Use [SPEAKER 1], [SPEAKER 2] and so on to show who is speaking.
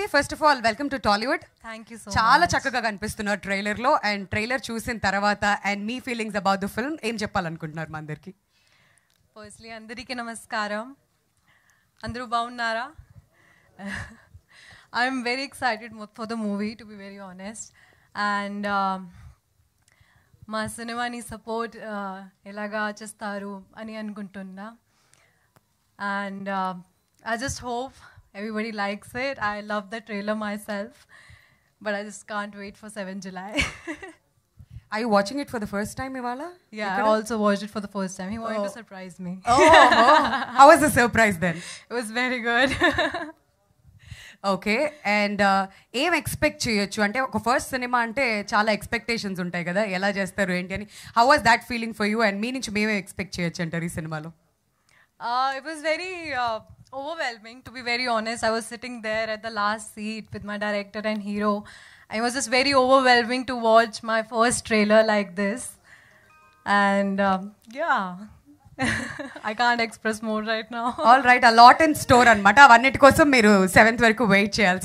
[SPEAKER 1] Deepthi first of all welcome to
[SPEAKER 2] Tollywood thank you
[SPEAKER 1] చాలా చక్కగా కనిపిస్తున్నారు ట్రైలర్లో అండ్ ట్రైలర్ చూసిన తర్వాత అండ్ మీ ఫీలింగ్స్ అబౌట్ ద ఫిల్మ్ ఏం చెప్పాలనుకుంటున్నారు మా అందరికి?
[SPEAKER 2] ఫస్ట్లీ అందరికీ నమస్కారం. అందరూ బాగున్నారా? I'm very excited for the movie to be very honest and మా సినిమాని సపోర్ట్ ఎలాగా చేస్తారు అని అనుకుంటున్నా. And I just hope everybody likes it I love the trailer my self but I just can't wait for seven July
[SPEAKER 1] I watching it for the first time ఇవాళ
[SPEAKER 2] Yeah, I also watched it for the first time. He wanted to surprise me.
[SPEAKER 1] How was the surprise then
[SPEAKER 2] It was very good.
[SPEAKER 1] Okay and ఏం expect చేయొచ్చు అంటే ఒక first cinema అంటే చాలా expectations ఉంటాయి కదా ఎలా చేస్తారు ఏంటి అని how was that feeling for you and మీ నుంచి మేమే ఎక్స్పెక్ట్ చేయొచ్చు అంటారు ఈ సినిమాలో
[SPEAKER 2] uh, it was very uh, overwhelming, to be very honest. I was sitting there at the last seat with my director and hero. It was just very overwhelming to watch my first trailer like this. And um, yeah, I can't express more right now.
[SPEAKER 1] All right a lot and store అనమాట అవన్నిటి కోసం మీరు seventh వరకు wait చేయాల్సి